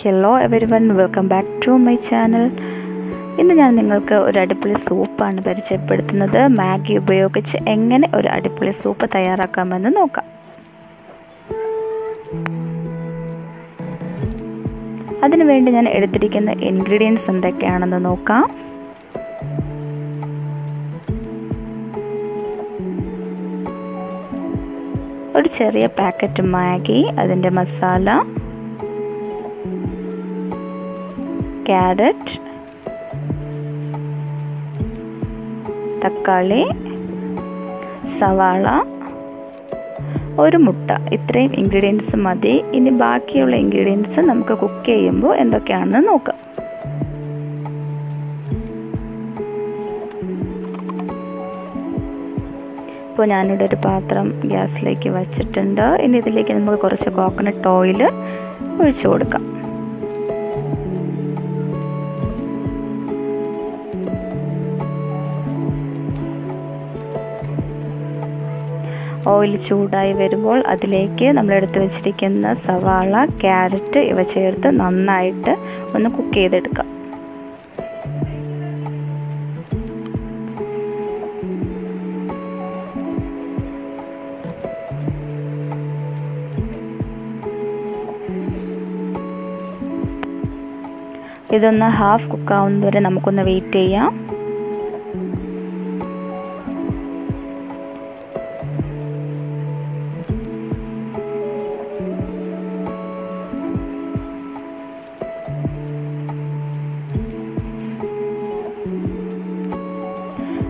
Hello everyone welcome back to my channel ഇന്ന് ഞാൻ നിങ്ങൾക്ക് ഒരു അടിപൊളി സൂപ്പാണ് പരിചയപ്പെടുത്തുന്നത്. മാഗി ഉപയോഗിച്ച് എങ്ങനെ ഒരു അടിപൊളി സൂപ്പ് തയ്യാറാക്കാമെന്ന് നോക്കാം. അതിനുവേണ്ടി ഞാൻ എടുത്തിരിക്കുന്ന ഇൻഗ്രീഡിയൻസ് എന്തൊക്കെയാണെന്ന് നോക്കാം. ഒരു ചെറിയ പാക്കറ്റ് മാഗി അതിന്റെ മസാല ക്യാരറ്റ് തക്കാളി സവാള ഒരു മുട്ട. ഇത്രയും ഇൻഗ്രീഡിയൻസ് മതി. ഇനി ബാക്കിയുള്ള ഇൻഗ്രീഡിയൻസ് നമുക്ക് കുക്ക് ചെയ്യുമ്പോൾ എന്തൊക്കെയാണെന്ന് നോക്കാം. ഇപ്പോൾ ഞാനിവിടെ ഒരു പാത്രം ഗ്യാസിലേക്ക് വച്ചിട്ടുണ്ട്. ഇനി ഇതിലേക്ക് നമുക്ക് കുറച്ച് കോക്കനട്ട് ഓയിൽ ഒഴിച്ചു കൊടുക്കാം. ഓയിൽ ചൂടായി വരുമ്പോൾ അതിലേക്ക് നമ്മൾ എടുത്ത് വെച്ചിരിക്കുന്ന സവാള ക്യാരറ്റ് ഇവ ചേർത്ത് നന്നായിട്ട് ഒന്ന് കുക്ക് ചെയ്തെടുക്കാം. ഇതൊന്ന് ഹാഫ് കുക്കാവുന്നതുവരെ നമുക്കൊന്ന് വെയിറ്റ് ചെയ്യാം.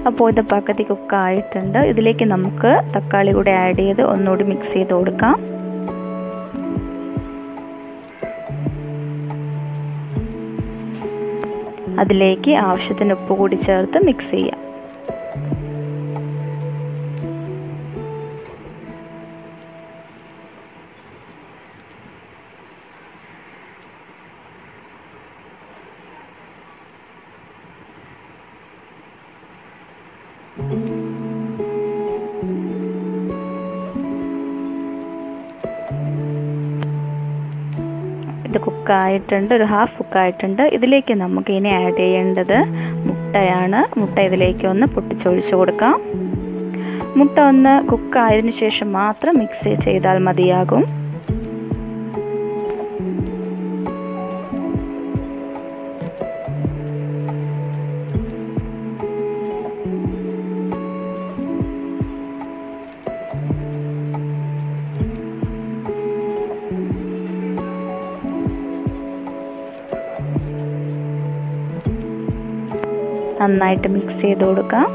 അപ്പോൾ ഇത് പകുതി കുക്കായിട്ടുണ്ട് ഇതിലേക്ക് നമുക്ക് തക്കാളി കൂടെ ആഡ് ചെയ്ത് ഒന്നുകൂടി മിക്സ് ചെയ്ത് കൊടുക്കാം. അതിലേക്ക് ആവശ്യത്തിന് ഉപ്പ് കൂടി ചേർത്ത് മിക്സ് ചെയ്യാം. ഇത് കുക്കായിട്ടുണ്ട് ഒരു ഹാഫ് കുക്കായിട്ടുണ്ട്. ഇതിലേക്ക് നമുക്ക് ഇനി ആഡ് ചെയ്യേണ്ടത് മുട്ടയാണ്. മുട്ട ഇതിലേക്ക് ഒന്ന് പൊട്ടിച്ചൊഴിച്ച് കൊടുക്കാം. മുട്ട ഒന്ന് കുക്കായതിനു ശേഷം മാത്രം മിക്സ് ചെയ്താൽ മതിയാകും. നന്നായിട്ട് മിക്സ് ചെയ്ത് കൊടുക്കാം.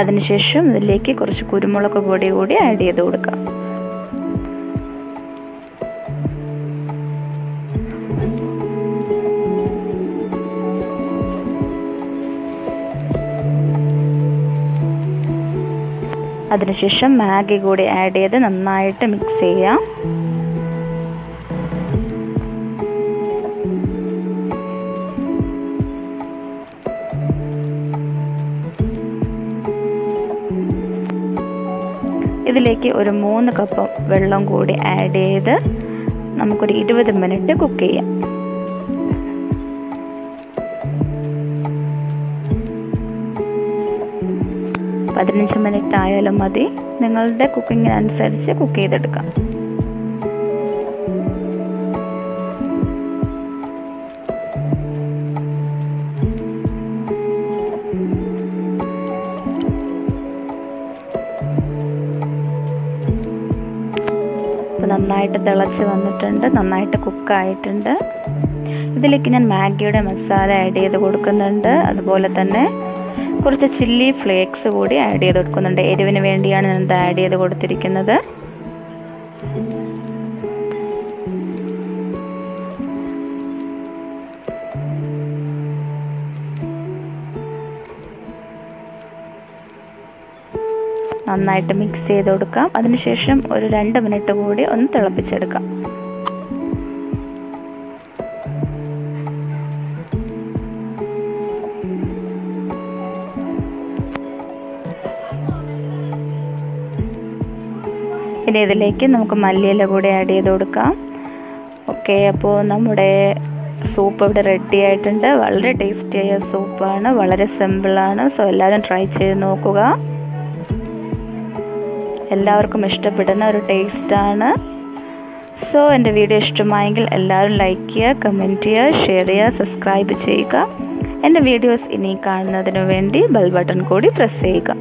അതിനുശേഷം ഇതിലേക്ക് കുറച്ച് കുരുമുളക് പൊടി കൂടി ആഡ് ചെയ്ത് കൊടുക്കാം. അതിനുശേഷം മാഗി കൂടി ആഡ് ചെയ്ത് നന്നായിട്ട് മിക്സ് ചെയ്യാം. ഇതിലേക്ക് ഒരു മൂന്ന് കപ്പ് വെള്ളം കൂടി ആഡ് ചെയ്ത് നമുക്കൊരു ഇരുപത് മിനിറ്റ് കുക്ക് ചെയ്യാം. പതിനഞ്ച് മിനിറ്റ് ആയാലും മതി. നിങ്ങളുടെ കുക്കിങ്ങിനനുസരിച്ച് കുക്ക് ചെയ്തെടുക്കാം. നന്നായിട്ട് തിളച്ച് വന്നിട്ടുണ്ട്. നന്നായിട്ട് കുക്കായിട്ടുണ്ട് ഇതിലേക്ക് ഞാൻ മാഗിയുടെ മസാല ആഡ് ചെയ്ത് കൊടുക്കുന്നുണ്ട്. അതുപോലെ തന്നെ കുറച്ച് ചില്ലി ഫ്ലേക്സ് കൂടി ആഡ് ചെയ്ത് കൊടുക്കുന്നുണ്ട്. എരിവിന് വേണ്ടിയാണ് ഞാൻ ആഡ് ചെയ്ത് കൊടുത്തിരിക്കുന്നത്. നന്നായിട്ട് മിക്സ് ചെയ്ത് കൊടുക്കാം. അതിനുശേഷം ഒരു രണ്ട് മിനിറ്റ് കൂടി ഒന്ന് തിളപ്പിച്ചെടുക്കാം. ഇനി ഇതിലേക്ക് നമുക്ക് മല്ലിയില കൂടെ ആഡ് ചെയ്ത് കൊടുക്കാം. ഓക്കെ അപ്പോൾ നമ്മുടെ സൂപ്പ് ഇവിടെ റെഡി ആയിട്ടുണ്ട്. വളരെ ടേസ്റ്റിയായ സൂപ്പാണ് വളരെ സിമ്പിളാണ് സോ എല്ലാവരും ട്രൈ ചെയ്ത് നോക്കുക. എല്ലാവർക്കും ഇഷ്ടപ്പെടുന്ന ഒരു ടേസ്റ്റാണ് സോ എന്റെ വീഡിയോ ഇഷ്ടമായെങ്കിൽ എല്ലാവരും ലൈക്ക് ചെയ്യുക കമന്റ് ചെയ്യുക ഷെയർ ചെയ്യുക സബ്സ്ക്രൈബ് ചെയ്യുക. എന്റെ വീഡിയോസ് ഇനി കാണുന്നതിന് വേണ്ടി ബെൽ ബട്ടൺ കൂടി പ്രസ് ചെയ്യുക.